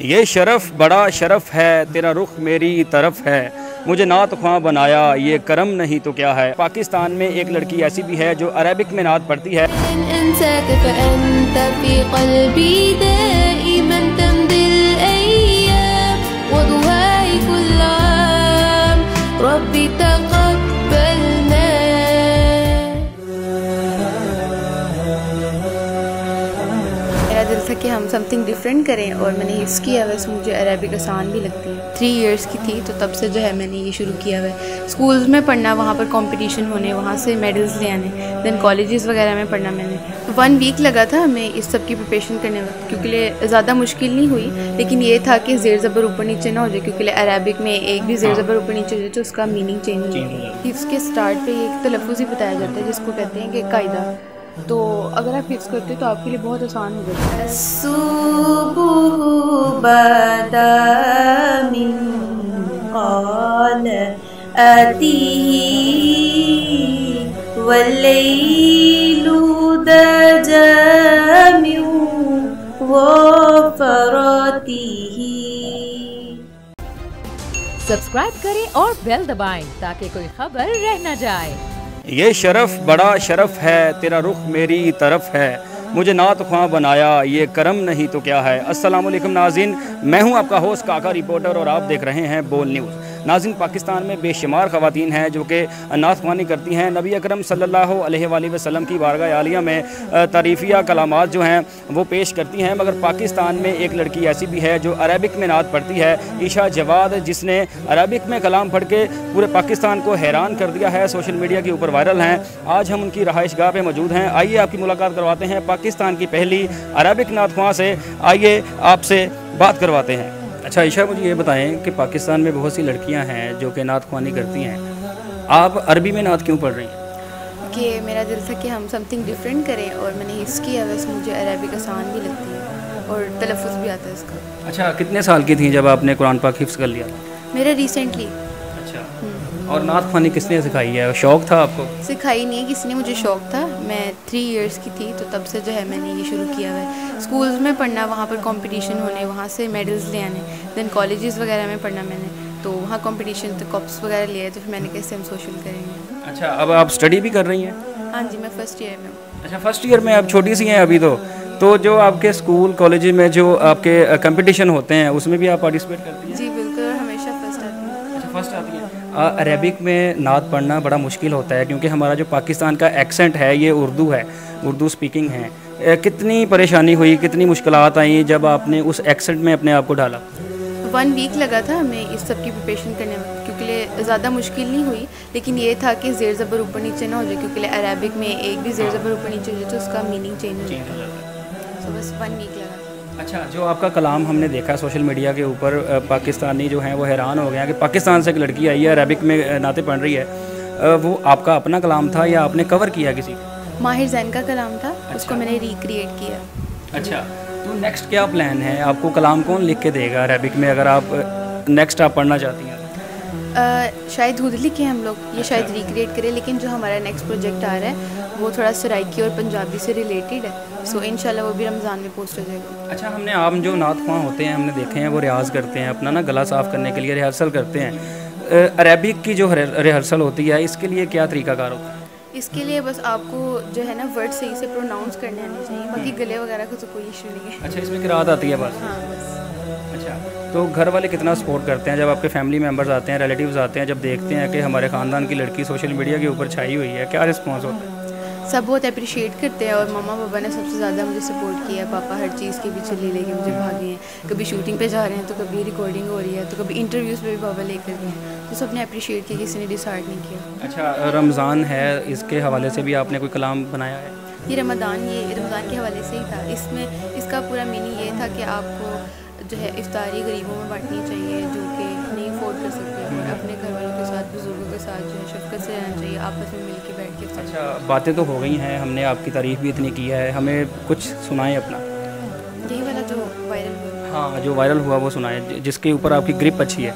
ये शरफ बड़ा शरफ है, तेरा रुख मेरी तरफ़ है। मुझे नात ख्वां बनाया, ये करम नहीं तो क्या है? पाकिस्तान में एक लड़की ऐसी भी है जो अरेबिक में नात पढ़ती है। हम समथिंग डिफरेंट करें और मैंने हिफ्स किया वैसे मुझे अरबिक आसान भी लगती है। थ्री इयर्स की थी तो तब से जो है मैंने ये शुरू किया हुआ है। स्कूल्स में पढ़ना वहाँ पर कंपटीशन होने वहाँ से मेडल्स ले आने देन कॉलेजेस वगैरह में पढ़ना मैंने। वन वीक लगा था हमें इस सब की प्रिपरेशन करने में क्योंकि ज़्यादा मुश्किल नहीं हुई लेकिन ये था कि जेर ज़बर ऊपर नीचे ना हो जाए क्योंकि अरबिक में एक भी जेर ज़बर ऊपर नीचे हो जाए तो उसका मीनिंग चेंज हो जाए। हिफ्स के स्टार्ट पे एक तलफ़ुज़ ही बताया जाता है जिसको कहते हैं कि कायदा। तो अगर आप फिक्स करते तो आपके लिए बहुत आसान हो जाता। है सब्सक्राइब करें और बेल दबाएँ ताकि कोई खबर रह न जाए। ये शरफ बड़ा शरफ है, तेरा रुख मेरी तरफ़ है। मुझे नात ख्वां बनाया, ये करम नहीं तो क्या है? असलम नाजिन मैं हूँ आपका होस्ट, काका रिपोर्टर, और आप देख रहे हैं बोल न्यूज़। नाजिन पाकिस्तान में बेशुमार खवातीन हैं जो कि नात ख्वानी करती हैं। नबी अकरम सल्लल्लाहु अलैहि वसल्लम की बारगाह आलिया में तारीफ़िया कलामात जो हैं, वो पेश करती हैं। मगर पाकिस्तान में एक लड़की ऐसी भी है जो अरबिक में नात पढ़ती है, ईशा जवाद, जिसने अरबिक में कलाम पढ़ के पूरे पाकिस्तान को हैरान कर दिया है। सोशल मीडिया के ऊपर वायरल हैं। आज हम उनकी रहाइश गाह पर मौजूद हैं। आइए आपकी मुलाकात करवाते हैं। पाकिस्तान की पहली अरबिक नात से आइए आपसे बात करवाते हैं। अच्छा ईशा मुझे ये बताएँ कि पाकिस्तान में बहुत सी लड़कियाँ हैं जो कि नात ख्वानी करती हैं। आप अरबी में नात क्यों पढ़ रही हैं? कि मेरा दिल था कि हम समथिंग डिफरेंट करें और मैंने हिफ्स किया वैसे मुझे अरबिक आसान भी लगती है और तलफ़ुज़ भी आता है इसका। अच्छा कितने साल की थी जब आपने कुरान पाक हिफ्स कर लिया? मेरा रिसेंटली अच्छा और नात ख्वानी किसने सिखाई है? शौक़ था आपको? सिखाई नहीं है किसी ने मुझे शौक़ था। मैं थ्री इयर्स की थी तो तब से जो है मैंने ये शुरू किया हुआ है। स्कूल्स में पढ़ना वहाँ पर कंपटीशन होने वहाँ से मेडल्स ले आने देन कॉलेजेस वगैरह में पढ़ना मैंने। तो वहाँ कंपटीशन तो कप्स वगैरह लिए तो फिर मैंने कैसे हम सोशल करेंगे? अच्छा अब आप स्टडी भी कर रही हैं? हाँ जी मैं फ़र्स्ट ईयर में हूँ। अच्छा फ़र्स्ट ईयर में आप छोटी सी हैं अभी तो। तो जो आपके स्कूल कॉलेज में जो आपके कंपटीशन होते हैं उसमें भी आप पार्टिसिपेट करती हैं? जी बिल्कुल हमेशा फ़र्स्ट आती हूँ। अच्छा फ़र्स्ट आती हैं। अरेबिक में नात पढ़ना बड़ा मुश्किल होता है क्योंकि हमारा जो पाकिस्तान का एक्सेंट है ये उर्दू है उर्दू स्पीकिंग है। कितनी परेशानी हुई कितनी मुश्किल आई जब आपने उस एक्सेंट में अपने आप को डाला वन वीक लगा था हमें इस सब की प्रिपरेशन करने में क्योंकि ज़्यादा मुश्किल नहीं हुई लेकिन ये था कि जेर ज़बर ऊपर नीचे ना हो जाए क्योंकि अरबिक में एक भी जेर ज़बर ऊपर नीचे हो जाए तो उसका मीनिंग चेंज हो जाता है। तो बस वन वीक लगा अच्छा जो आपका कलाम हमने देखा सोशल मीडिया के ऊपर पाकिस्तानी जो हैं वो हैरान हो गए हैं कि पाकिस्तान से एक लड़की आई है अरबिक में नाते पढ़ रही है। वो आपका अपना कलाम था या आपने कवर किया किसी? माहिर जैन का कलाम था। उसको मैंने रिक्रिएट किया। अच्छा तो नेक्स्ट क्या प्लान है? आपको कलाम कौन लिख के देगा अरबिक में अगर आप नेक्स्ट आप पढ़ना चाहती हैं? शायद खुद लिखे हम लोग। ये शायद रिक्रिएट करें लेकिन जो हमारा नेक्स्ट प्रोजेक्ट आ रहा है वो थोड़ा सराइकी और पंजाबी से रिलेटेड है। सो इंशाल्लाह वो भी रमज़ान में पोस्ट हो जाएगा। अच्छा हमने आम जो नात ख्वां होते हैं हमने देखे हैं वो रियाज करते हैं अपना ना गला साफ़ करने के लिए रिहर्सल करते हैं। अरबिक की जो रिहर्सल होती है इसके लिए क्या तरीकाकार होता है? इसके लिए बस आपको जो है ना वर्ड सही से प्रोनाउंस करने आने चाहिए बाकी गले वगैरह का तो कोई इशू नहीं है। अच्छा इसमें किरात आती है बस? हाँ बस। अच्छा तो घर वाले कितना सपोर्ट करते हैं जब आपके फैमिली मेंबर्स आते हैं रिलेटिव्स आते हैं जब देखते हैं कि हमारे ख़ानदान की लड़की सोशल मीडिया के ऊपर छाई हुई है क्या रिस्पॉन्स होता है? सब बहुत अप्रिशिएट करते हैं और मम्मा पापा ने सबसे ज़्यादा मुझे सपोर्ट किया है। पापा हर चीज़ के पीछे ले लेके मुझे भागे हैं। कभी शूटिंग पे जा रहे हैं तो कभी रिकॉर्डिंग हो रही है तो कभी इंटरव्यूज़ पे भी पापा लेकर गए हैं। तो सबने अप्रिशिएट किया किसी ने डिसाइड नहीं किया। अच्छा रमज़ान है इसके हवाले से भी आपने कोई कलाम बनाया है? ये रमदान ये रमज़ान के हवाले से ही था। इसमें इसका पूरा मीनिंग ये था कि आपको जो है इफ्तारी गरीबों में बांटनी चाहिए जो कि नहीं अफोर्ड कर सकते। साथ जो है शफकत से रहना चाहिए आपस में मिल के बैठ के इफ्तारी अच्छा बातें तो हो गई हैं हमने आपकी तारीफ़ भी इतनी की है हमें कुछ सुनाएं अपना यही वाला जो वायरल हुआ हाँ जो वायरल हुआ वो सुनाएं जि- जिसके ऊपर आपकी ग्रिप अच्छी है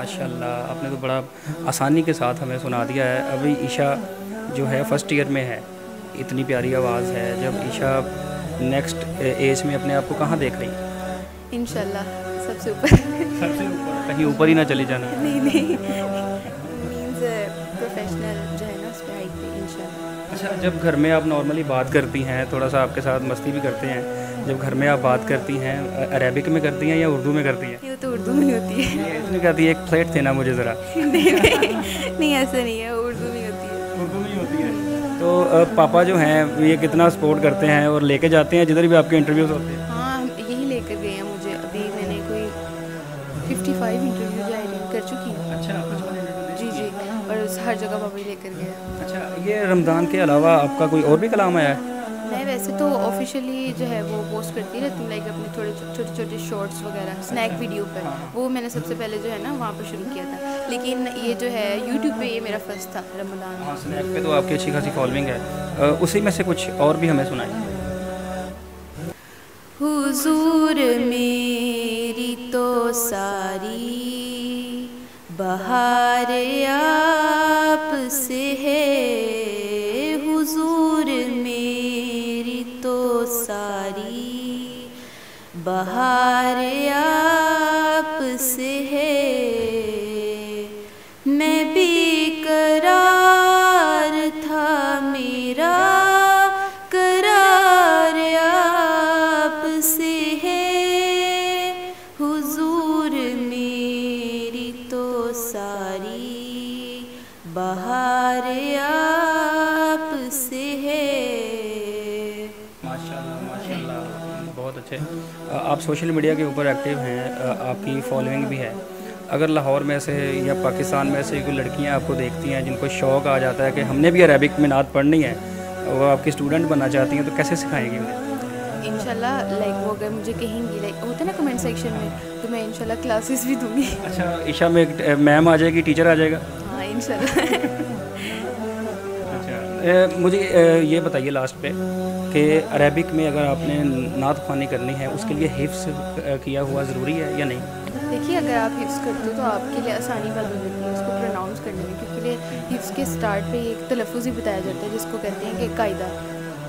माशाल्लाह आपने तो बड़ा आसानी के साथ हमें सुना दिया है। अभी ईशा जो है फ़र्स्ट ईयर में है। इतनी प्यारी आवाज़ है। जब ईशा नेक्स्ट एज में अपने आप को कहाँ देख रही? है इंशाल्लाह सबसे ऊपर। सबसे ऊपर कहीं ऊपर ही ना चली जाना। नहीं नहीं। प्रोफेशनल जो है ना उस पर हाइट पे इंशाल्लाह। अच्छा जब घर में आप नॉर्मली बात करती हैं थोड़ा सा आपके साथ मस्ती भी करते हैं जब घर में आप बात करती हैं अरेबिक में करती हैं या उर्दू में करती हैं? तो उर्दू में होती है। इसने कहती है एक प्लेट देना मुझे ज़रा। नहीं नहीं नहीं ऐसा नहीं है उर्दू नहीं होती है। उर्दू में ही होती है। तो पापा जो हैं ये कितना सपोर्ट करते हैं और लेके जाते हैं? जिधर भी आपके इंटरव्यूज़ होते हैं। हाँ यही लेकर गए हैं मुझे। अभी मैंने कोई 55 इंटरव्यू जो अटेंड कर चुकी हूँ। अच्छा जी जी। और हर जगह पापा लेकर गए अच्छा ये रमज़ान के अलावा आपका कोई और भी कलाम आया है? मैं वैसे तो ऑफिशियली जो है वो पोस्ट करती रहती हूँ लाइक अपने थोड़े छोटे छोटे शॉर्ट्स वगैरह स्नैक वीडियो पर। वो मैंने सबसे पहले जो है ना वहाँ पर शुरू किया था। लेकिन ये जो है यूट्यूब पे ये मेरा फ़र्स्ट था रमदान हाँ स्नैप पे तो आपकी अच्छी खासी फॉलोइंग है। उसी में से कुछ और भी हमें सुनाएँ। हुजूर मेरी तो सारी बहार आप से है। सारी बहार आप से है। मैं भी करार था, मेरा करार आप से है। हुजूर मेरी तो सारी बहार आप अच्छे आप सोशल मीडिया के ऊपर एक्टिव हैं आपकी फॉलोइंग भी है। अगर लाहौर में से या पाकिस्तान में से कोई लड़कियाँ आपको देखती हैं जिनको शौक़ आ जाता है कि हमने भी अरेबिक में नात पढ़नी है वो आपकी स्टूडेंट बनना चाहती हैं तो कैसे सिखाएँगी उन्हें? इंशाल्लाह लाइक वो अगर मुझे कहेंगी लाइक होता है ना कमेंट सेक्शन में तो मैं इंशाल्लाह क्लासेस भी दूँगी। अच्छा ईशा में एक मैम आ जाएगी टीचर आ जाएगा? हाँ इंशाल्लाह। अच्छा अ, मुझे अ, ये बताइए लास्ट पे कि अरेबिक में अगर आपने नात खानी करनी है, उसके लिए हिफ्स किया हुआ ज़रूरी है या नहीं? देखिए, अगर आप हिफ्स करते हो तो आपके लिए आसानी पैदा हो जाती है उसको प्रोनाउंस करने में, क्योंकि हिफ्स के स्टार्ट पे एक तलफ़ ही बताया जाता है, जिसको कहते हैं कि कायदा।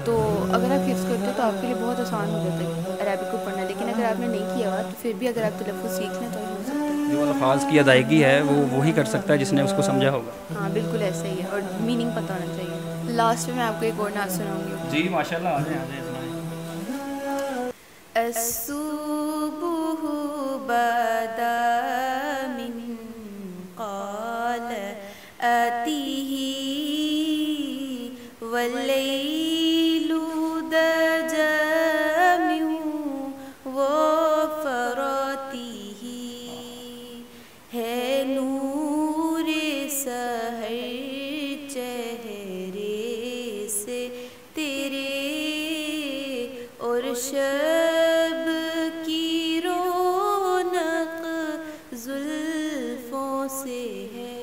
तो अगर आप हिफ्स करते हो तो आपके लिए बहुत आसान हो जाता है अरबिक को पढ़ना, लेकिन अगर आपने नहीं किया हुआ तो फिर भी अगर आप तलफ़ सीख लें तो हो सकता है जो अल्फाज की अदायगी है वो वही कर सकता है जिसने उसको समझा होगा। हाँ बिल्कुल ऐसा ही है और मीनिंग पता होना चाहिए। लास्ट में मैं आपको एक और नाच सुनाऊँगी। जी माशाल्लाह आ जाए आ जाए से है।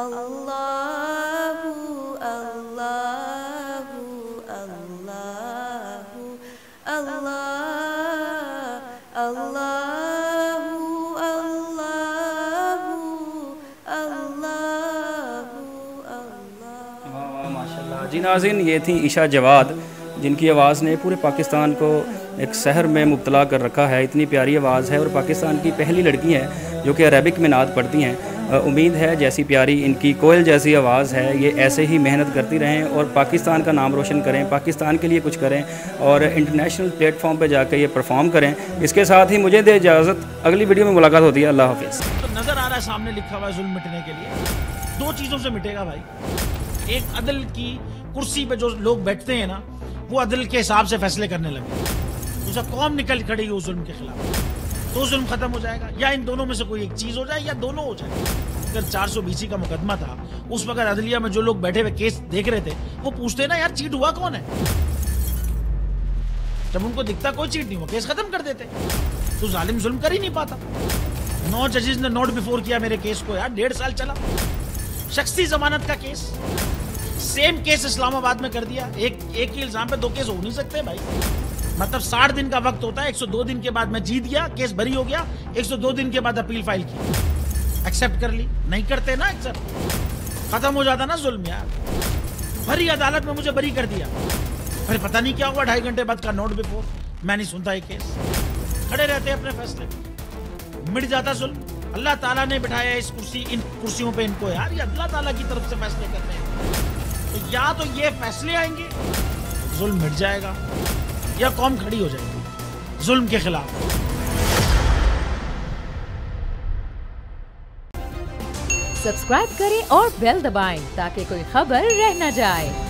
अल्लाहु अल्लाहु अल्लाहु अल्लाह अल्लाहु अल्लाहु जी नाजिन ये थी ईशा जवाद। जिनकी आवाज़ ने पूरे पाकिस्तान को एक शहर में मुबतला कर रखा है। इतनी प्यारी आवाज़ है और पाकिस्तान की पहली लड़की है जो कि अरबिक में नाद पढ़ती हैं। उम्मीद है जैसी प्यारी इनकी कोयल जैसी आवाज़ है, ये ऐसे ही मेहनत करती रहें और पाकिस्तान का नाम रोशन करें, पाकिस्तान के लिए कुछ करें और इंटरनेशनल प्लेटफॉर्म पर जाकर ये परफॉर्म करें। इसके साथ ही मुझे दे इजाज़त। अगली वीडियो में मुलाकात होती है। अल्लाह हाफिज़। तो नज़र आ रहा है सामने लिखा हुआ जुल्म मिटने के लिए। दो चीज़ों से मिटेगा भाई। एक अदल की कुर्सी पर जो लोग बैठते हैं ना वो अदल के हिसाब से फैसले करने लगे। जब कौम निकल खड़ी उस जुल्म के खिलाफ। तो जुल्म खत्म हो जाएगा, या इन दोनों में से कोई एक चीज़ हो जाए, या दोनों हो जाए। अगर चार सौ बीसी का मुकदमा था, उस वक्त अदलिया में जो लोग बैठे हुए केस देख रहे थे, वो पूछते ना, यार, चीट हुआ कौन है? जब उनको दिखता कोई चीट नहीं हुआ, केस खत्म कर देते। तो जालिम जुल्म कर ही नहीं पाता। नौ जजेस ने नोट बिफोर किया मेरे केस को, यार, डेढ़ साल चला। शख्सी जमानत का केस। सेम केस इस्लामाबाद में कर दिया। एक एक ही इल्ज़ाम पे दो केस हो नहीं सकते भाई। मतलब साठ दिन का वक्त होता है 102 दिन के बाद मैं जीत गया केस भरी हो गया 102 दिन के बाद अपील फ़ाइल की। एक्सेप्ट कर ली। नहीं करते ना एक्सेप्ट खत्म हो जाता ना जुल्म यार। भरी अदालत में मुझे बरी कर दिया। फिर पता नहीं क्या हुआ, ढाई घंटे बाद का नोट बिफोर मैं नहीं सुनता ये केस खड़े रहते अपने फैसले मिट जाता जुल्म। अल्लाह ताला ने बिठाया इस कुर्सी, इन कुर्सियों पे इनको। यार ये अल्लाह ताला की तरफ़ से फैसले कर रहे हैं। तो या तो ये फैसले आएँगे, जुल्म मिट जाएगा, या कौम खड़ी हो जाएगी, जुल्म के खिलाफ। सब्सक्राइब करें और बेल दबाएँ ताकि कोई खबर रह न जाए।